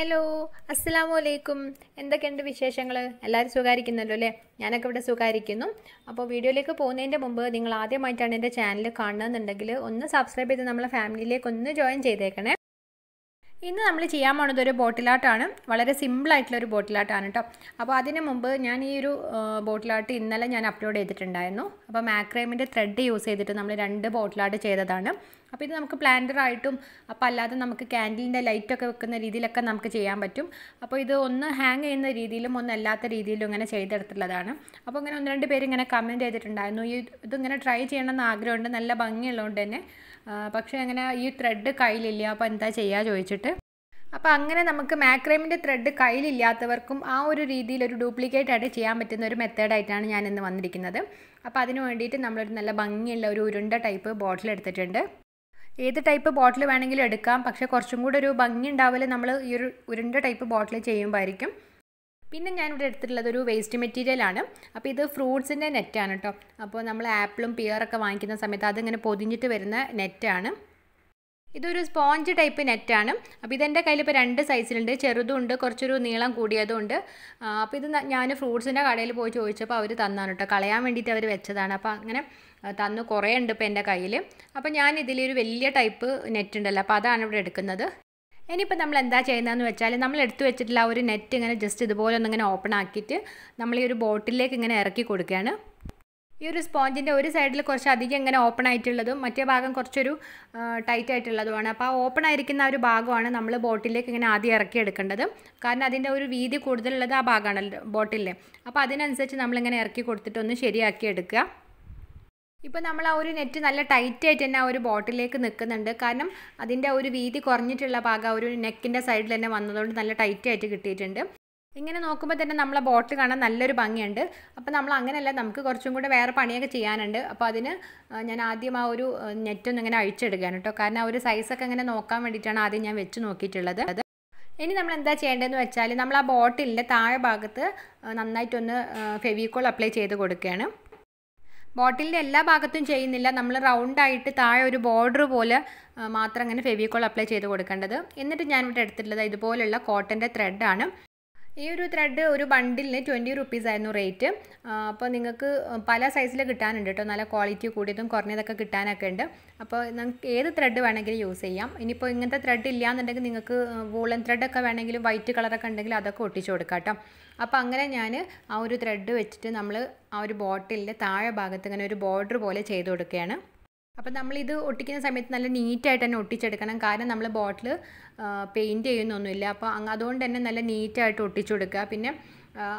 Hello അസ്സാം വലൈക്കും എന്തൊക്കെയുണ്ട് വിശേഷങ്ങൾ എല്ലാവരും സുഖമായിരിക്കുന്നല്ലോ അല്ലേ? ഞാനൊക്കെ ഇവിടെ സുഖമായിരിക്കുന്നു അപ്പോൾ വീഡിയോയിലേക്ക് പോകുന്നതിന്റെ മുമ്പ് നിങ്ങൾ ആദ്യമായിട്ടാണ് എന്റെ ചാനൽ കാണുന്നതെന്നുണ്ടെങ്കിൽ ഒന്ന് സബ്സ്ക്രൈബ് ചെയ്ത് നമ്മളെ ഫാമിലിയിലേക്ക് ഒന്ന് ജോയിൻ ചെയ്തേക്കണേ. ഇന്ന് നമ്മൾ ചെയ്യാൻ പോണത് ഒരു ബോട്ടിലാട്ടാണ്. വളരെ സിമ്പിളായിട്ടുള്ള ഒരു ബോട്ടിലാട്ടാണ് കേട്ടോ. അപ്പോൾ അതിന് മുമ്പ് ഞാൻ ഈ ഒരു ബോട്ടിലാട്ട് ഇന്നലെ ഞാൻ അപ്ലോഡ് ചെയ്തിട്ടുണ്ടായിരുന്നു. അപ്പോൾ മാക്രൈമിന്റെ ത്രെഡ് യൂസ് ചെയ്തിട്ട് നമ്മൾ രണ്ട് ബോട്ടിലാട്ട് ചെയ്തതാണ്. അപ്പോൾ ഇത് നമുക്ക് പ്ലാന്ററായിട്ടും അപ്പോൾ അല്ലാതെ നമുക്ക് ക്യാൻഡിലിന്റെ ലൈറ്റൊക്കെ വെക്കുന്ന രീതിയിലൊക്കെ നമുക്ക് ചെയ്യാൻ പറ്റും. അപ്പോൾ ഇത് ഒന്ന് ഹാങ് ചെയ്യുന്ന രീതിയിലും ഒന്ന് അല്ലാത്ത രീതിയിലും ഇങ്ങനെ ചെയ്തെടുത്തുള്ളതാണ് അപ്പോൾ ഇങ്ങനെ ഒന്ന് രണ്ട് പേര് ഇങ്ങനെ കമന്റ് ചെയ്തിട്ടുണ്ടായിരുന്നു. ഈ ഇതിങ്ങനെ ട്രൈ ചെയ്യണമെന്ന് ആഗ്രഹമുണ്ട്. നല്ല ഭംഗിയുള്ളതുകൊണ്ട് തന്നെ. പക്ഷേ അങ്ങനെ ഈ ത്രെഡ് കയ്യിലില്ല. അപ്പോൾ എന്താ ചെയ്യുക ചോദിച്ചിട്ട്. അപ്പോൾ അങ്ങനെ നമുക്ക് മാക്രൈമിന്റെ ത്രെഡ് കയ്യിലില്ലാത്തവർക്കും ആ ഒരു രീതിയിൽ ഒരു ഡ്യൂപ്ലിക്കേറ്റ് ആയിട്ട് ചെയ്യാൻ പറ്റുന്ന ഒരു മെത്തേഡായിട്ടാണ് ഞാൻ ഇന്ന് വന്നിരിക്കുന്നത്. അപ്പോൾ അതിന് വേണ്ടിയിട്ട് നമ്മളൊരു നല്ല ഭംഗിയുള്ള ഒരു ഉരുണ്ട ടൈപ്പ് ബോട്ടിൽ എടുത്തിട്ടുണ്ട്. ഏത് ടൈപ്പ് ബോട്ടിൽ വേണമെങ്കിലും എടുക്കാം. പക്ഷെ കുറച്ചും കൂടെ ഒരു ഭംഗി ഉണ്ടാവില്ല നമ്മൾ ഈ ഒരു ഉരുണ്ട ടൈപ്പ് ബോട്ടിൽ ചെയ്യുമ്പോഴായിരിക്കും. പിന്നെ ഞാനിവിടെ എടുത്തിട്ടുള്ളത് ഒരു വേസ്റ്റ് മെറ്റീരിയൽ ആണ്. അപ്പോൾ ഇത് ഫ്രൂട്ട്സിന്റെ നെറ്റാണ് കേട്ടോ. അപ്പോൾ നമ്മൾ ആപ്പിളും പിയറൊക്കെ വാങ്ങിക്കുന്ന സമയത്ത് അതിങ്ങനെ പൊതിഞ്ഞിട്ട് വരുന്ന നെറ്റാണ്. ഇതൊരു സ്പോഞ്ച് ടൈപ്പ് നെറ്റാണ്. അപ്പോൾ ഇതെന്റെ കയ്യിൽ ഇപ്പോൾ രണ്ട് സൈസിലുണ്ട്. ചെറുതും ഉണ്ട് കുറച്ചൊരു നീളം കൂടിയതും ഉണ്ട് അപ്പോൾ ഇത് ഞാൻ ഫ്രൂട്ട്സിന്റെ കടയിൽ പോയി ചോദിച്ചപ്പോൾ അവർ തന്നാണ് കേട്ടോ കളയാൻ വേണ്ടിയിട്ട് അവർ വെച്ചതാണ്. അപ്പോൾ അങ്ങനെ തന്നു. കുറേ ഉണ്ട് ഇപ്പോൾ എന്റെ കയ്യിൽ അപ്പോൾ ഞാൻ ഇതിലൊരു വലിയ ടൈപ്പ് നെറ്റ് ഉണ്ടല്ലോ. അപ്പോൾ അതാണ് ഇവിടെ എടുക്കുന്നത്. ഇനിയിപ്പോൾ നമ്മൾ എന്താ ചെയ്യുന്നതെന്ന് വെച്ചാൽ നമ്മൾ എടുത്തു വെച്ചിട്ടുള്ള ആ ഒരു നെറ്റ് ഇങ്ങനെ ജസ്റ്റ് ഇതുപോലെ ഒന്നിങ്ങനെ ഓപ്പൺ ആക്കിയിട്ട് നമ്മൾ ഈ ഒരു ബോട്ടിലേക്ക് ഇങ്ങനെ ഇറക്കി കൊടുക്കുകയാണ്. ഈ ഒരു സ്പോഞ്ചിന്റെ ഒരു സൈഡിൽ കുറച്ചധികം ഇങ്ങനെ ഓപ്പൺ ആയിട്ടുള്ളതും മറ്റേ ഭാഗം കുറച്ചൊരു ടൈറ്റ് ആയിട്ടുള്ളതുമാണ്. അപ്പോൾ ആ ഓപ്പൺ ആയിരിക്കുന്ന ഒരു ഭാഗമാണ് നമ്മൾ ബോട്ടിലേക്ക് ഇങ്ങനെ ആദ്യം ഇറക്കി എടുക്കേണ്ടത്. കാരണം അതിന്റെ ഒരു വീതി കൂടുതലുള്ളത് ആ ഭാഗമാണല്ലോ ബോട്ടിലെ അപ്പോൾ അതിനനുസരിച്ച് നമ്മളിങ്ങനെ ഇറക്കി കൊടുത്തിട്ട് ഒന്ന് ശരിയാക്കി എടുക്കുക. ഇപ്പോൾ നമ്മൾ ആ ഒരു നെറ്റ് നല്ല ടൈറ്റ് ആയിട്ട് തന്നെ ആ ഒരു ബോട്ടിലേക്ക് നിൽക്കുന്നുണ്ട്. കാരണം അതിന്റെ ഒരു വീതി കുറഞ്ഞിട്ടുള്ള ഭാഗം ഒരു നെക്കിന്റെ സൈഡിൽ തന്നെ വന്നതുകൊണ്ട് നല്ല ടൈറ്റ് ആയിട്ട് കിട്ടിയിട്ടുണ്ട്. ഇങ്ങനെ നോക്കുമ്പോൾ തന്നെ നമ്മളെ ബോട്ട് കാണാൻ നല്ലൊരു ഭംഗിയുണ്ട്. അപ്പോൾ നമ്മൾ അങ്ങനെയല്ല നമുക്ക് കുറച്ചും കൂടെ വേറെ പണിയൊക്കെ ചെയ്യാനുണ്ട്. അപ്പോൾ അതിന് ഞാൻ ആദ്യം ആ ഒരു നെറ്റൊന്നും ഇങ്ങനെ അഴിച്ചെടുക്കുകയാണ് കേട്ടോ. കാരണം ആ ഒരു സൈസൊക്കെ ഇങ്ങനെ നോക്കാൻ വേണ്ടിയിട്ടാണ് ആദ്യം ഞാൻ വെച്ച് നോക്കിയിട്ടുള്ളത്. ഇനി നമ്മൾ എന്താ ചെയ്യേണ്ടതെന്ന് വെച്ചാൽ നമ്മൾ ആ ബോട്ടിലിന്റെ താഴെ ഭാഗത്ത് നന്നായിട്ടൊന്ന് ഫെവിക്കോൾ അപ്ലൈ ചെയ്ത് കൊടുക്കുകയാണ്. ബോട്ടിലിന്റെ എല്ലാ ഭാഗത്തും ചെയ്യുന്നില്ല. നമ്മൾ റൗണ്ടായിട്ട് താഴെ ഒരു ബോർഡർ പോലെ മാത്രം അങ്ങനെ ഫെവിക്കോൾ അപ്ലൈ ചെയ്ത് കൊടുക്കേണ്ടത്. എന്നിട്ട് ഞാൻ ഞാനിവിടെ എടുത്തിട്ടുള്ളത് ഇതുപോലുള്ള കോട്ടന്റെ ത്രെഡാണ് ഈ ഒരു ത്രെഡ് ഒരു ബണ്ടിലിന് ട്വന്റി റുപ്പീസ് ആയിരുന്നു റേറ്റ് അപ്പോൾ നിങ്ങൾക്ക് പല സൈസിൽ കിട്ടാനുണ്ട് കേട്ടോ നല്ല ക്വാളിറ്റി കൂടിയതും കുറഞ്ഞതൊക്കെ കിട്ടാനൊക്കെ ഉണ്ട്. അപ്പോൾ നിങ്ങൾക്ക് ഏത് ത്രെഡ് വേണമെങ്കിലും യൂസ് ചെയ്യാം. ഇനിയിപ്പോൾ ഇങ്ങനത്തെ ത്രെഡ് ഇല്ലയെന്നുണ്ടെങ്കിൽ നിങ്ങൾക്ക് വൂളൻ ത്രെഡൊക്കെ വേണമെങ്കിലും വൈറ്റ് കളറൊക്കെ ഉണ്ടെങ്കിൽ അതൊക്കെ ഒട്ടിച്ചു കൊടുക്കാം കേട്ടോ അപ്പോൾ അങ്ങനെ ഞാൻ ആ ഒരു ത്രെഡ് വെച്ചിട്ട് നമ്മൾ ആ ഒരു ബോട്ടിലിന്റെ താഴെ ഭാഗത്ത് ഇങ്ങനെ ഒരു ബോർഡർ പോലെ ചെയ്ത് കൊടുക്കുകയാണ്. അപ്പോൾ നമ്മളിത് ഒട്ടിക്കുന്ന സമയത്ത് നല്ല നീറ്റായിട്ട് തന്നെ ഒട്ടിച്ചെടുക്കണം. കാരണം നമ്മൾ ബോട്ടിൽ പെയിന്റ് ചെയ്യുന്നൊന്നുമില്ല. അപ്പോൾ അതുകൊണ്ട് തന്നെ നല്ല നീറ്റായിട്ട് ഒട്ടിച്ചു കൊടുക്കുക. പിന്നെ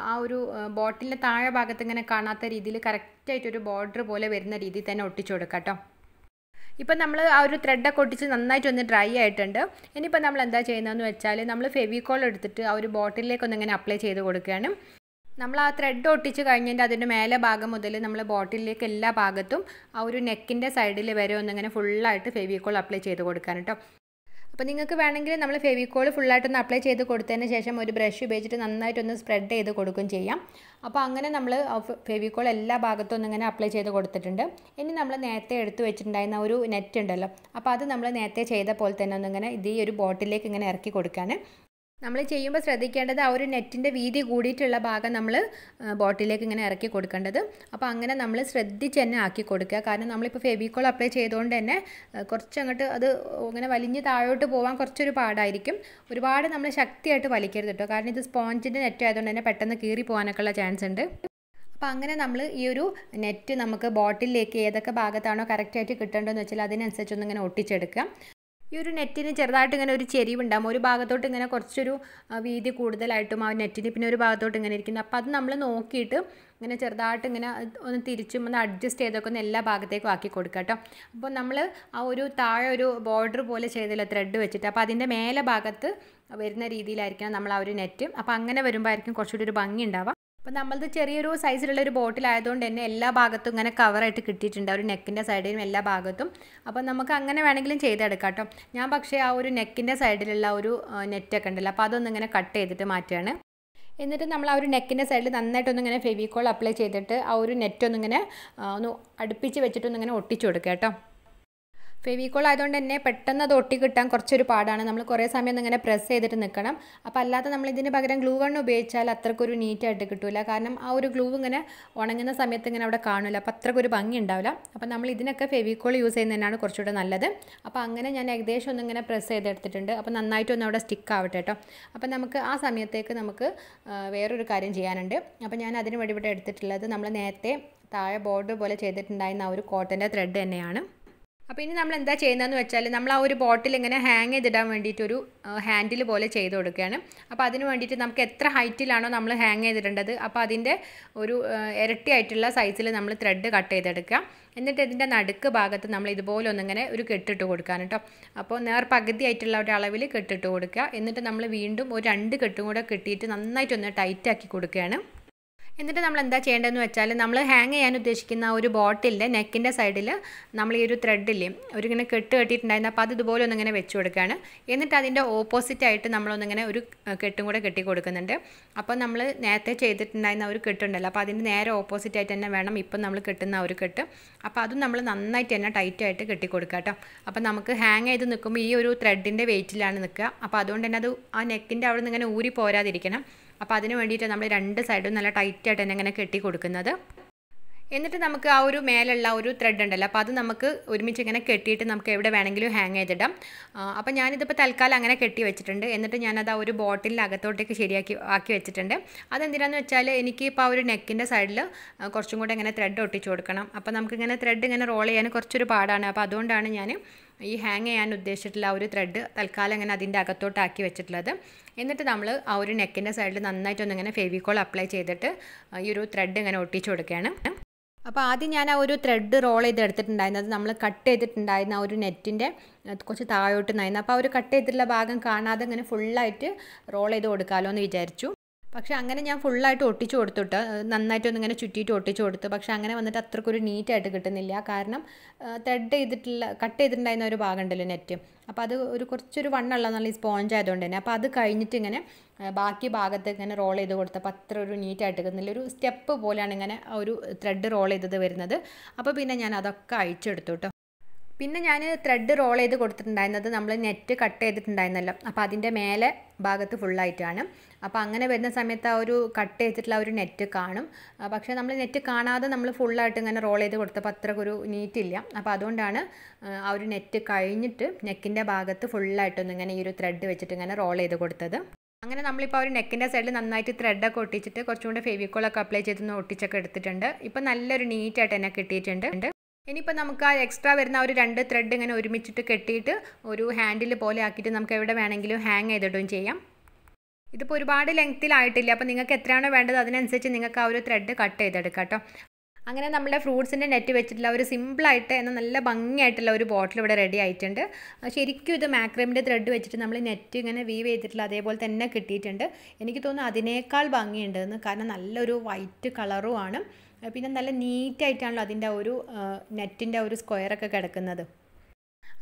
ആ ഒരു ബോട്ടിലിന്റെ താഴെ ഭാഗത്ത് ഇങ്ങനെ കാണാത്ത രീതിയിൽ കറക്റ്റായിട്ടൊരു ബോർഡർ പോലെ വരുന്ന രീതിയിൽ തന്നെ ഒട്ടിച്ചു കൊടുക്കുക കേട്ടോ. ഇപ്പം നമ്മൾ ആ ഒരു ത്രെഡൊക്കെ ഒട്ടിച്ച് നന്നായിട്ട് ഒന്ന് ഡ്രൈ ആയിട്ടുണ്ട്. ഇനിയിപ്പോൾ നമ്മൾ എന്താ ചെയ്യുന്നതെന്ന് വെച്ചാൽ നമ്മൾ ഫെവിക്കോൾ എടുത്തിട്ട് ആ ഒരു ബോട്ടിലേക്ക് ഒന്നിങ്ങനെ അപ്ലൈ ചെയ്ത് കൊടുക്കുകയാണ്. നമ്മൾ ആ ത്രെഡ് ഒട്ടിച്ച് കഴിഞ്ഞിട്ട് അതിന്റെ മേലെ ഭാഗം മുതൽ നമ്മൾ ബോട്ടിലേക്ക് എല്ലാ ഭാഗത്തും ആ ഒരു നെക്കിന്റെ സൈഡിൽ വരെ ഒന്നിങ്ങനെ ഫുള്ളായിട്ട് ഫെവിക്കോൾ അപ്ലൈ ചെയ്ത് കൊടുക്കാൻ കേട്ടോ അപ്പോൾ നിങ്ങൾക്ക് വേണമെങ്കിൽ നമ്മൾ ഫെവിക്കോൾ ഫുള്ളായിട്ടൊന്ന് അപ്ലൈ ചെയ്ത് കൊടുത്തതിന് ശേഷം ഒരു ബ്രഷ് ഉപയോഗിച്ചിട്ട് നന്നായിട്ടൊന്ന് സ്പ്രെഡ് ചെയ്ത് കൊടുക്കുകയും ചെയ്യാം. അപ്പോൾ അങ്ങനെ നമ്മൾ ഫെവിക്കോൾ എല്ലാ ഭാഗത്തും ഒന്നിങ്ങനെ അപ്ലൈ ചെയ്ത് കൊടുത്തിട്ടുണ്ട്. ഇനി നമ്മൾ നേരത്തെ എടുത്ത് വെച്ചിട്ടുണ്ടായിരുന്ന ഒരു നെറ്റ് ഉണ്ടല്ലോ. അപ്പോൾ അത് നമ്മൾ നേരത്തെ ചെയ്ത പോലെ തന്നെ ഒന്നിങ്ങനെ ഇത് ഈ ഒരു ബോട്ടിലേക്ക് ഇങ്ങനെ ഇറക്കി കൊടുക്കാൻ നമ്മൾ ചെയ്യുമ്പോൾ ശ്രദ്ധിക്കേണ്ടത് ആ ഒരു നെറ്റിന്റെ വീതി കൂടിയിട്ടുള്ള ഭാഗം നമ്മൾ ബോട്ടിലേക്ക് ഇങ്ങനെ ഇറക്കി കൊടുക്കേണ്ടത്. അപ്പോൾ അങ്ങനെ നമ്മൾ ശ്രദ്ധിച്ച് തന്നെ ആക്കി കൊടുക്കുക. കാരണം നമ്മളിപ്പോൾ ഫെവിക്കോൾ അപ്ലൈ ചെയ്തുകൊണ്ട് തന്നെ കുറച്ച് അങ്ങോട്ട് അത് ഇങ്ങനെ വലിഞ്ഞ് താഴോട്ട് പോകാൻ കുറച്ചൊരു പാടായിരിക്കും. ഒരുപാട് നമ്മൾ ശക്തിയായിട്ട് വലിക്കരുത് കേട്ടോ. കാരണം ഇത് സ്പോഞ്ചിന്റെ നെറ്റ് ആയതുകൊണ്ട് തന്നെ പെട്ടെന്ന് കീറി പോകാനൊക്കെ ഉള്ള ചാൻസ് ഉണ്ട്. അപ്പോൾ അങ്ങനെ നമ്മൾ ഈ ഒരു നെറ്റ് നമുക്ക് ബോട്ടിലേക്ക് ഏതൊക്കെ ഭാഗത്താണോ കറക്റ്റായിട്ട് കിട്ടേണ്ടതെന്ന് വെച്ചാൽ അതിനനുസരിച്ചൊന്നിങ്ങനെ ഒട്ടിച്ചെടുക്കുക. ഈ ഒരു നെറ്റിന് ചെറുതായിട്ട് ഇങ്ങനെ ഒരു ചെരിവുണ്ടാകും ഒരു ഭാഗത്തോട്ട് ഇങ്ങനെ കുറച്ചൊരു വീതി കൂടുതലായിട്ടും ആ നെറ്റിന് പിന്നെ ഒരു ഭാഗത്തോട്ട് ഇങ്ങനെ ഇരിക്കുന്നു. അപ്പോൾ അത് നമ്മൾ നോക്കിയിട്ട് ഇങ്ങനെ ചെറുതായിട്ട് ഇങ്ങനെ ഒന്ന് തിരിച്ചും ഒന്ന് അഡ്ജസ്റ്റ് ചെയ്തൊക്കെ ഒന്ന് എല്ലാ ഭാഗത്തേക്കും ആക്കി കൊടുക്കുക കേട്ടോ അപ്പോൾ നമ്മൾ ആ ഒരു താഴെ ഒരു ബോർഡർ പോലെ ചെയ്തല്ലോ ത്രെഡ് വെച്ചിട്ട്. അപ്പോൾ അതിന്റെ മേലെ ഭാഗത്ത് വരുന്ന രീതിയിലായിരിക്കണം നമ്മൾ ആ ഒരു നെറ്റ്. അപ്പോൾ അങ്ങനെ വരുമ്പോഴായിരിക്കും കുറച്ചുകൂടി ഒരു ഭംഗി ഉണ്ടാവുക അപ്പോൾ നമ്മളത് ചെറിയൊരു സൈസിലുള്ള ഒരു ബോട്ടിലായതുകൊണ്ട് തന്നെ എല്ലാ ഭാഗത്തും ഇങ്ങനെ കവറായിട്ട് കിട്ടിയിട്ടുണ്ട്. ഒരു നെക്കിന്റെ സൈഡിലും എല്ലാ ഭാഗത്തും. അപ്പോൾ നമുക്ക് അങ്ങനെ വേണമെങ്കിലും ചെയ്തെടുക്കാം കേട്ടോ ഞാൻ പക്ഷേ ആ ഒരു നെക്കിന്റെ സൈഡിലുള്ള ഒരു നെറ്റൊക്കെ ഉണ്ടല്ലോ അപ്പോൾ അതൊന്നും ഇങ്ങനെ കട്ട് ചെയ്തിട്ട് മാറ്റുകയാണ്. എന്നിട്ട് നമ്മൾ ആ ഒരു നെക്കിന്റെ സൈഡിൽ നന്നായിട്ടൊന്ന് ഇങ്ങനെ ഫെവിക്കോൾ അപ്ലൈ ചെയ്തിട്ട് ആ ഒരു നെറ്റൊന്നിങ്ങനെ ഒന്ന് അടുപ്പിച്ച് വെച്ചിട്ടൊന്നിങ്ങനെ ഒട്ടിച്ചു കൊടുക്കുക കേട്ടോ. ഫെവിക്കോൾ ആയതുകൊണ്ട് തന്നെ പെട്ടെന്ന് അത് ഒട്ടി കിട്ടാൻ കുറച്ചൊരു പാടാണ്. നമ്മൾ കുറേ സമയം ഇങ്ങനെ പ്രസ് ചെയ്തിട്ട് നിൽക്കണം. അപ്പോൾ അല്ലാതെ നമ്മൾ ഇതിന് പകരം ഗ്ലൂ ഗണ്ണ് ഉപയോഗിച്ചാൽ അത്രക്കൊരു നീറ്റായിട്ട് കിട്ടില്ല കാരണം ആ ഒരു ഗ്ലൂ ഇങ്ങനെ ഉണങ്ങുന്ന സമയത്ത് ഇങ്ങനെ അവിടെ കാണില്ല അപ്പോൾ അത്രക്കൊരു ഭംഗി ഉണ്ടാവില്ല. അപ്പോൾ നമ്മൾ ഇതിനൊക്കെ ഫെവിക്കോൾ യൂസ് ചെയ്യുന്നതിനാണ് കുറച്ചുകൂടെ നല്ലത്. അപ്പോൾ അങ്ങനെ ഞാൻ ഏകദേശം ഒന്നിങ്ങനെ പ്രസ് ചെയ്തെടുത്തിട്ടുണ്ട്. അപ്പോൾ നന്നായിട്ടൊന്നും അവിടെ സ്റ്റിക്ക് ആവട്ടെ കേട്ടോ അപ്പോൾ നമുക്ക് ആ സമയത്തേക്ക് നമുക്ക് വേറൊരു കാര്യം ചെയ്യാനുണ്ട്. അപ്പോൾ ഞാൻ അതിന് വേണ്ടി ഇവിടെ എടുത്തിട്ടുള്ളത് നമ്മൾ നേരത്തെ താഴെ ബോർഡ് പോലെ ചെയ്തിട്ടുണ്ടായിരുന്ന ആ ഒരു കോട്ടന്റെ ത്രെഡ് തന്നെയാണ്. അപ്പോൾ ഇനി നമ്മൾ എന്താ ചെയ്യുന്നതെന്ന് വെച്ചാൽ നമ്മൾ ആ ഒരു ബോട്ടിൽ ഇങ്ങനെ ഹാങ് ചെയ്തിടാൻ വേണ്ടിയിട്ടൊരു ഹാൻഡിൽ പോലെ ചെയ്ത് കൊടുക്കുകയാണ്. അപ്പോൾ അതിന് വേണ്ടിയിട്ട് നമുക്ക് എത്ര ഹൈറ്റിലാണോ നമ്മൾ ഹാങ് ചെയ്തിടേണ്ടത് അപ്പോൾ അതിന്റെ ഒരു ഇരട്ടിയായിട്ടുള്ള സൈസിൽ നമ്മൾ ത്രെഡ് കട്ട് ചെയ്തെടുക്കുക. എന്നിട്ട് ഇതിന്റെ നടുക്ക് ഭാഗത്ത് നമ്മൾ ഇതുപോലെ ഒന്നിങ്ങനെ ഒരു കെട്ടിട്ട് കൊടുക്കാൻ കേട്ടോ. അപ്പോൾ നേർ പകുതി ആയിട്ടുള്ള ഒരു അളവിൽ കെട്ടിട്ട് കൊടുക്കുക. എന്നിട്ട് നമ്മൾ വീണ്ടും ഒരു രണ്ട് കെട്ടും കൂടെ കെട്ടിയിട്ട് നന്നായിട്ടൊന്ന് ടൈറ്റാക്കി കൊടുക്കുകയാണ്. എന്നിട്ട് നമ്മൾ എന്താ ചെയ്യേണ്ടതെന്ന് വെച്ചാൽ നമ്മൾ ഹാങ് ചെയ്യാൻ ഉദ്ദേശിക്കുന്ന ഒരു ബോട്ടിലിന്റെ നെക്കിന്റെ സൈഡിൽ നമ്മൾ ഈ ഒരു ത്രെഡില്ലേ ഒരു ഇങ്ങനെ കെട്ട് കെട്ടിയിട്ടുണ്ടായിരുന്നു. അപ്പോൾ അത് ഇതുപോലെ ഒന്നിങ്ങനെ വെച്ച് കൊടുക്കുകയാണ് എന്നിട്ട് അതിന്റെ ഓപ്പോസിറ്റ് ആയിട്ട് നമ്മളൊന്നിങ്ങനെ ഒരു കെട്ടും കൂടെ കെട്ടി കൊടുക്കുന്നുണ്ട്. അപ്പോൾ നമ്മൾ നേരത്തെ ചെയ്തിട്ടുണ്ടായിരുന്ന ഒരു കെട്ടുണ്ടല്ലോ അപ്പോൾ അതിന്റെ നേരെ ഓപ്പോസിറ്റ് ആയിട്ട് തന്നെ വേണം ഇപ്പം നമ്മൾ കെട്ടുന്ന ഒരു കെട്ട്. അപ്പോൾ അതും നമ്മൾ നന്നായിട്ട് തന്നെ ടൈറ്റായിട്ട് കെട്ടി കൊടുക്കുക കേട്ടോ. അപ്പോൾ നമുക്ക് ഹാങ് ചെയ്ത് നിൽക്കുമ്പോൾ ഈ ഒരു ത്രെഡിന്റെ വെയിറ്റിലാണ് നിൽക്കുക. അപ്പോൾ അതുകൊണ്ട് തന്നെ അത് ആ നെക്കിന്റെ അവിടെ നിന്ന് ഇങ്ങനെ ഊരി പോരാതിരിക്കണം. അപ്പോൾ അതിന് വേണ്ടിയിട്ട് നമ്മൾ രണ്ട് സൈഡും നല്ല ടൈറ്റായിട്ട് തന്നെ ഇങ്ങനെ കെട്ടി കൊടുക്കുന്നത്. എന്നിട്ട് നമുക്ക് ആ ഒരു മേലുള്ള ഒരു ത്രെഡ് ഉണ്ടല്ലോ അപ്പോൾ അത് നമുക്ക് ഒരുമിച്ച് ഇങ്ങനെ കെട്ടിയിട്ട് നമുക്ക് എവിടെ വേണമെങ്കിലും ഹാങ് ചെയ്തിടാം. അപ്പോൾ ഞാനിതിപ്പോൾ തൽക്കാലം അങ്ങനെ കെട്ടി വെച്ചിട്ടുണ്ട്. എന്നിട്ട് ഞാനത് ആ ഒരു ബോട്ടിലിന്റെ അകത്തോട്ടേക്ക് ശരിയാക്കി ആക്കി വെച്ചിട്ടുണ്ട്. അതെന്തിനാന്ന് വെച്ചാൽ എനിക്ക് ഇപ്പോൾ ആ ഒരു നെക്കിന്റെ സൈഡിൽ കുറച്ചും കൂടെ ഇങ്ങനെ ത്രെഡ് ഒട്ടിച്ചു കൊടുക്കണം. അപ്പോൾ നമുക്കിങ്ങനെ ത്രെഡ് ഇങ്ങനെ റോൾ ചെയ്യാൻ കുറച്ചൊരു പാടാണ്. അപ്പോൾ അതുകൊണ്ടാണ് ഞാൻ ഈ ഹാങ് ചെയ്യാൻ ഉദ്ദേശിച്ചിട്ടുള്ള ആ ഒരു ത്രെഡ് തൽക്കാലം ഇങ്ങനെ അതിന്റെ അകത്തോട്ടാക്കി വെച്ചിട്ടുള്ളത്. എന്നിട്ട് നമ്മൾ ആ ഒരു നെക്കിന്റെ സൈഡിൽ നന്നായിട്ടൊന്ന് ഇങ്ങനെ ഫെവിക്കോൾ അപ്ലൈ ചെയ്തിട്ട് ഈ ഒരു ത്രെഡ് ഇങ്ങനെ ഒട്ടിച്ചു കൊടുക്കുകയാണ്. അപ്പോൾ ആദ്യം ഞാൻ ആ ഒരു ത്രെഡ് റോൾ ചെയ്ത് എടുത്തിട്ടുണ്ടായിരുന്നത് നമ്മൾ കട്ട് ചെയ്തിട്ടുണ്ടായിരുന്ന ആ ഒരു നെറ്റിന്റെ കുറച്ച് താഴോട്ട് നിന്നായിരുന്നു. അപ്പോൾ ആ ഒരു കട്ട് ചെയ്തിട്ടുള്ള ഭാഗം കാണാതെ ഇങ്ങനെ ഫുള്ളായിട്ട് റോൾ ചെയ്ത് കൊടുക്കാമല്ലോ എന്ന് വിചാരിച്ചു. പക്ഷേ അങ്ങനെ ഞാൻ ഫുള്ളായിട്ട് ഒട്ടിച്ചു കൊടുത്തിട്ട് നന്നായിട്ടൊന്ന് ഇങ്ങനെ ചുറ്റിയിട്ട് ഒട്ടിച്ചു കൊടുത്തു പക്ഷേ അങ്ങനെ വന്നിട്ട് അത്രക്കൊരു നീറ്റായിട്ട് കിട്ടുന്നില്ല. കാരണം ത്രെഡ് ചെയ്തിട്ടുള്ള കട്ട് ചെയ്തിട്ടുണ്ടായിരുന്ന ഒരു ഭാഗം ഉണ്ടല്ലോ നെറ്റ് അപ്പോൾ അത് ഒരു കുറച്ചൊരു വണ്ണുള്ള നല്ല സ്പോഞ്ച് ആയതുകൊണ്ട് തന്നെ. അപ്പോൾ അത് കഴിഞ്ഞിട്ട് ഇങ്ങനെ ബാക്കി ഭാഗത്ത് ഇങ്ങനെ റോൾ ചെയ്ത് കൊടുത്തപ്പോൾ അത്ര ഒരു നീറ്റായിട്ട് കിട്ടുന്നില്ല. ഒരു സ്റ്റെപ്പ് പോലെയാണ് ഇങ്ങനെ ഒരു ത്രെഡ് റോൾ ചെയ്തത് വരുന്നത്. അപ്പോൾ പിന്നെ ഞാൻ അതൊക്കെ അഴിച്ചെടുത്തു കേട്ടോ. പിന്നെ ഞാൻ ത്രെഡ് റോൾ ചെയ്ത് കൊടുത്തിട്ടുണ്ടായിരുന്നത് നമ്മൾ നെറ്റ് കട്ട് ചെയ്തിട്ടുണ്ടായിരുന്നല്ലോ. അപ്പോൾ അതിന്റെ മേലെ ഭാഗത്ത് ഫുള്ളായിട്ടാണ് അപ്പോൾ അങ്ങനെ വരുന്ന സമയത്ത് ആ ഒരു കട്ട് ചെയ്തിട്ടുള്ള ഒരു നെറ്റ് കാണും. പക്ഷേ നമ്മൾ നെറ്റ് കാണാതെ നമ്മൾ ഫുള്ളായിട്ട് ഇങ്ങനെ റോൾ ചെയ്ത് കൊടുത്തപ്പോൾ അത്രക്കൊരു നീറ്റില്ല അപ്പോൾ അതുകൊണ്ടാണ് ആ ഒരു നെറ്റ് കഴിഞ്ഞിട്ട് നെക്കിന്റെ ഭാഗത്ത് ഫുള്ളായിട്ടൊന്ന് ഇങ്ങനെ ഈ ഒരു ത്രെഡ് വെച്ചിട്ട് ഇങ്ങനെ റോൾ ചെയ്ത് കൊടുത്തത്. അങ്ങനെ നമ്മളിപ്പോൾ ഒരു നെക്കിന്റെ സൈഡിൽ നന്നായിട്ട് ത്രെഡൊക്കെ ഒട്ടിച്ചിട്ട് കുറച്ചും കൂടെ ഫെവിക്കോളൊക്കെ അപ്ലൈ ചെയ്തൊന്ന് ഒട്ടിച്ചൊക്കെ എടുത്തിട്ടുണ്ട്. ഇപ്പോൾ നല്ലൊരു നീറ്റായിട്ട് തന്നെ കിട്ടിയിട്ടുണ്ട്. ഇനിയിപ്പോൾ നമുക്ക് ആ എക്സ്ട്രാ വരുന്ന ഒരു രണ്ട് ത്രെഡ് ഇങ്ങനെ ഒരുമിച്ചിട്ട് കെട്ടിയിട്ട് ഒരു ഹാൻഡിൽ പോലെ ആക്കിയിട്ട് നമുക്ക് എവിടെ വേണമെങ്കിലും ഹാങ് ചെയ്തിട്ടും ചെയ്യാം. ഇതിപ്പോൾ ഒരുപാട് ലെങ്ത്തിലായിട്ടില്ല അപ്പോൾ നിങ്ങൾക്ക് എത്രയാണോ വേണ്ടത് അതിനനുസരിച്ച് നിങ്ങൾക്ക് ആ ഒരു ത്രെഡ് കട്ട് ചെയ്തെടുക്കാം കേട്ടോ അങ്ങനെ നമ്മുടെ ഫ്രൂട്ട്സിന്റെ നെറ്റ് വെച്ചിട്ടുള്ള ഒരു സിമ്പിളായിട്ട് എന്നാൽ നല്ല ഭംഗിയായിട്ടുള്ള ഒരു ബോട്ടിൽ ഇവിടെ റെഡി ആയിട്ടുണ്ട്. ശരിക്കും ഇത് മാക്രമിന്റെ ത്രെഡ് വെച്ചിട്ട് നമ്മൾ നെറ്റ് ഇങ്ങനെ വീവ് ചെയ്തിട്ടുള്ള അതേപോലെ തന്നെ കിട്ടിയിട്ടുണ്ട്. എനിക്ക് തോന്നുന്നു അതിനേക്കാൾ ഭംഗിയുണ്ടെന്ന് കാരണം നല്ലൊരു വൈറ്റ് കളറുമാണ് പിന്നെ നല്ല നീറ്റായിട്ടാണല്ലോ അതിന്റെ ഒരു നെറ്റിന്റെ ഒരു സ്ക്വയറൊക്കെ കിടക്കുന്നത്.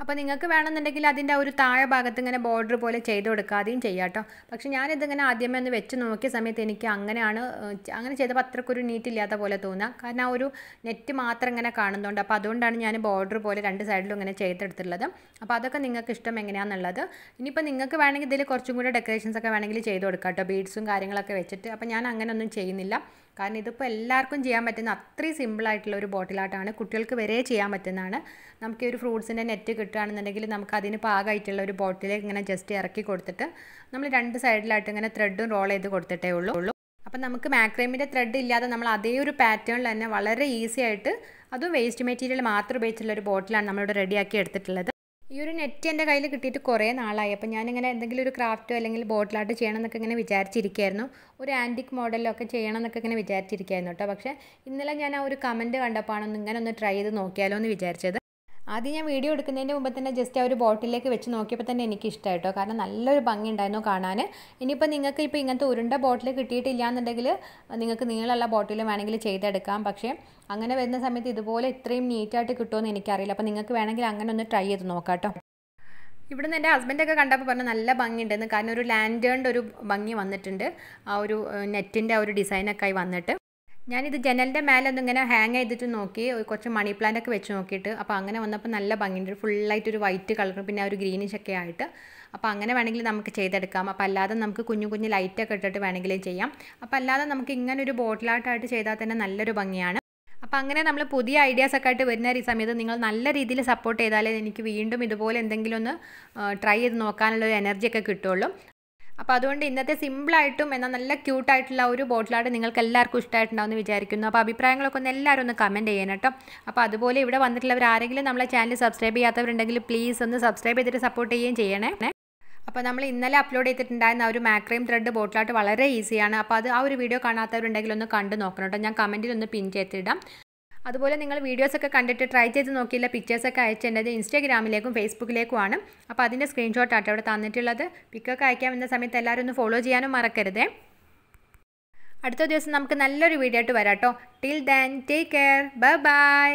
അപ്പോൾ നിങ്ങൾക്ക് വേണമെന്നുണ്ടെങ്കിൽ അതിന്റെ ഒരു താഴെ ഭാഗത്ത് ഇങ്ങനെ ബോർഡർ പോലെ ചെയ്ത് കൊടുക്കാതെയും ചെയ്യാം കേട്ടോ പക്ഷേ ഞാനിതിങ്ങനെ ആദ്യമേ ഒന്ന് വെച്ച് നോക്കിയ സമയത്ത് എനിക്ക് അങ്ങനെയാണ് അങ്ങനെ ചെയ്തപ്പോൾ അത്രക്കൊരു നീറ്റില്ലാത്ത പോലെ തോന്നുക കാരണം ആ ഒരു നെറ്റ് മാത്രം ഇങ്ങനെ കാണുന്നുണ്ട് അപ്പോൾ അതുകൊണ്ടാണ് ഞാൻ ബോർഡർ പോലെ രണ്ട് സൈഡിലും ഇങ്ങനെ ചെയ്തെടുത്തിട്ടുള്ളത്. അപ്പോൾ അതൊക്കെ നിങ്ങൾക്ക് ഇഷ്ടം എങ്ങനെയാണെന്നുള്ളത് ഇനിയിപ്പോൾ നിങ്ങൾക്ക് വേണമെങ്കിൽ ഇതിൽ കുറച്ചും കൂടെ ഡെക്കറേഷൻസ് ഒക്കെ വേണമെങ്കിൽ ചെയ്ത് കൊടുക്കാം കേട്ടോ ബീഡ്സും കാര്യങ്ങളൊക്കെ വെച്ചിട്ട്. അപ്പോൾ ഞാൻ അങ്ങനെയൊന്നും ചെയ്യുന്നില്ല. കാരണം ഇതിപ്പോൾ എല്ലാവർക്കും ചെയ്യാൻ പറ്റുന്ന അത്രയും സിമ്പിളായിട്ടുള്ള ഒരു ബോട്ടിലാട്ടാണ് കുട്ടികൾക്ക് വരെ ചെയ്യാൻ പറ്റുന്നതാണ്. നമുക്ക് ഒരു ഫ്രൂട്ട്സിന്റെ നെറ്റ് കിട്ടുകയാണെന്നുണ്ടെങ്കിൽ നമുക്ക് അതിന് പാകമായിട്ടുള്ള ഒരു ബോട്ടിൽ ഇങ്ങനെ ജസ്റ്റ് ഇറക്കി കൊടുത്തിട്ട് നമ്മൾ രണ്ട് സൈഡിലായിട്ട് ഇങ്ങനെ ത്രെഡും റോൾ ചെയ്ത് കൊടുത്തിട്ടേ ഉള്ളൂ. അപ്പം നമുക്ക് മാക്രേമിന്റെ ത്രെഡ് ഇല്ലാതെ നമ്മൾ അതേ ഒരു പാറ്റേണിൽ തന്നെ വളരെ ഈസി ആയിട്ട് അതും വേസ്റ്റ് മെറ്റീരിയൽ മാത്രം ഉപയോഗിച്ചുള്ള ഒരു ബോട്ടിലാണ് നമ്മളിവിടെ റെഡിയാക്കി എടുത്തിട്ടുള്ളത്. ഈ ഒരു നെറ്റ് എന്റെ കയ്യിൽ കിട്ടിയിട്ട് കുറേ നാളായി. അപ്പോൾ ഞാനിങ്ങനെ എന്തെങ്കിലും ഒരു ക്രാഫ്റ്റോ അല്ലെങ്കിൽ ബോട്ടിലായിട്ട് ചെയ്യണം എന്നൊക്കെ ഇങ്ങനെ വിചാരിച്ചിരിക്കുകയായിരുന്നു ഒരു ആന്റിക് മോഡലൊക്കെ ചെയ്യണം എന്നൊക്കെ ഇങ്ങനെ വിചാരിച്ചിരിക്കുകയായിരുന്നു കേട്ടോ. പക്ഷേ ഇന്നലെ ഞാൻ ആ ഒരു കമന്റ് കണ്ടപ്പോൾ ഒന്ന് ഇങ്ങനെ ഒന്ന് ട്രൈ ചെയ്ത് നോക്കിയാലോ എന്ന് വിചാരിച്ചത്. ആദ്യം ഞാൻ വീഡിയോ എടുക്കുന്നതിന്റെ മുമ്പ് തന്നെ ജസ്റ്റ് ആ ഒരു ബോട്ടിലേക്ക് വെച്ച് നോക്കിയപ്പോൾ തന്നെ എനിക്ക് ഇഷ്ടമായി കേട്ടോ കാരണം നല്ലൊരു ഭംഗി ഉണ്ടായിരുന്നു കാണാൻ. ഇനിയിപ്പോൾ നിങ്ങൾക്ക് ഇപ്പോൾ ഇങ്ങനത്തെ ഉരുണ്ട ബോട്ടിൽ കിട്ടിയിട്ടില്ല എന്നുണ്ടെങ്കിൽ നിങ്ങൾക്ക് നീളമുള്ള ബോട്ടിൽ വേണമെങ്കിൽ ചെയ്തെടുക്കാം. പക്ഷേ അങ്ങനെ വരുന്ന സമയത്ത് ഇതുപോലെ ഇത്രയും നീറ്റായിട്ട് കിട്ടുമെന്ന് എനിക്കറിയില്ല. അപ്പോൾ നിങ്ങൾക്ക് വേണമെങ്കിൽ അങ്ങനെ ഒന്ന് ട്രൈ ചെയ്ത് നോക്കാം കേട്ടോ. ഇവിടുന്ന് എന്റെ ഹസ്ബൻഡൊക്കെ കണ്ടപ്പോൾ പറഞ്ഞു നല്ല ഭംഗിയുണ്ടെന്ന്. കാരണം ഒരു ലാൻഡേണിന്റെ ഒരു ഭംഗി വന്നിട്ടുണ്ട്. ആ ഒരു നെറ്റിന്റെ ആ ഒരു ഡിസൈനൊക്കെ ആയി വന്നിട്ട്. ഞാനിത് ജനലിന്റെ മേലെ ഇങ്ങനെ ഹാങ് ചെയ്തിട്ട് നോക്കി കുറച്ച് മണി പ്ലാന്റ് ഒക്കെ വെച്ച് നോക്കിയിട്ട്. അപ്പോൾ അങ്ങനെ വന്നപ്പോൾ നല്ല ഭംഗിയുണ്ട്. ഫുള്ളായിട്ട് ഒരു വൈറ്റ് കളർ പിന്നെ ഒരു ഗ്രീനിഷ് ഒക്കെ ആയിട്ട്. അപ്പോൾ അങ്ങനെ വേണമെങ്കിൽ നമുക്ക് ചെയ്തെടുക്കാം. അപ്പോൾ അല്ലാതെ നമുക്ക് കുഞ്ഞു കുഞ്ഞു ലൈറ്റൊക്കെ ഇട്ടിട്ട് വേണമെങ്കിലും ചെയ്യാം. അപ്പോൾ അല്ലാതെ നമുക്ക് ഇങ്ങനെ ഒരു ബോട്ടിലാട്ടായിട്ട് ചെയ്താൽ തന്നെ നല്ലൊരു ഭംഗിയാണ്. അപ്പോൾ അങ്ങനെ നമ്മൾ പുതിയ ഐഡിയാസ് ഒക്കെ ആയിട്ട് വരുന്ന ഈ സമയത്ത് നിങ്ങൾ നല്ല രീതിയിൽ സപ്പോർട്ട് ചെയ്താലേ എനിക്ക് വീണ്ടും ഇതുപോലെ എന്തെങ്കിലും ഒന്ന് ട്രൈ ചെയ്ത് നോക്കാനുള്ള ഒരു എനർജി ഒക്കെ കിട്ടുള്ളൂ. അപ്പോൾ അതുകൊണ്ട് ഇന്നത്തെ സിമ്പിളായിട്ടും എന്നാൽ നല്ല ക്യൂട്ടായിട്ടുള്ള ഒരു ബോട്ടിലായിട്ട് നിങ്ങൾക്ക് എല്ലാവർക്കും ഇഷ്ടമായിട്ടുണ്ടാവുമെന്ന് വിചാരിക്കുന്നു. അപ്പോൾ അഭിപ്രായങ്ങളൊക്കെ ഒന്ന് എല്ലാവരും ഒന്ന് കമന്റ് ചെയ്യണം കേട്ടോ. അപ്പോൾ അതുപോലെ ഇവിടെ വന്നിട്ടുള്ളവർ ആരെങ്കിലും നമ്മളെ ചാനൽ സബ്സ്ക്രൈബ് ചെയ്യാത്തവരുണ്ടെങ്കിൽ പ്ലീസ് ഒന്ന് സബ്സ്ക്രൈബ് ചെയ്തിട്ട് സപ്പോർട്ട് ചെയ്യുകയും ചെയ്യണേ. അപ്പോൾ നമ്മൾ ഇന്നലെ അപ്ലോഡ് ചെയ്തിട്ടുണ്ടായിരുന്ന ഒരു മാക്രീം ത്രെഡ് ബോട്ടിലായിട്ട് വളരെ ഈസിയാണ് അപ്പോൾ അത് ആ ഒരു വീഡിയോ കാണാത്തവരുണ്ടെങ്കിൽ ഒന്ന് കണ്ടു നോക്കണം കേട്ടോ. ഞാൻ കമന്റിൽ ഒന്ന് പിൻ ചെയ്തിടാം. അതുപോലെ നിങ്ങൾ വീഡിയോസൊക്കെ കണ്ടിട്ട് ട്രൈ ചെയ്ത് നോക്കിയില്ല പിക്ചേഴ്സൊക്കെ അയച്ചേണ്ടത് ഇൻസ്റ്റാഗ്രാമിലേക്കും ഫേസ്ബുക്കിലേക്കുമാണ് അപ്പോൾ അതിന്റെ സ്ക്രീൻഷോട്ട് ആട്ടോ അവിടെ തന്നിട്ടുള്ളത്. പിക്കൊക്കെ അയക്കാൻ വന്ന സമയത്ത് എല്ലാവരും ഒന്ന് ഫോളോ ചെയ്യാനും മറക്കരുതേ. അടുത്ത ദിവസം നമുക്ക് നല്ലൊരു വീഡിയോ ആയിട്ട് വരാം കേട്ടോ till then take care bye bye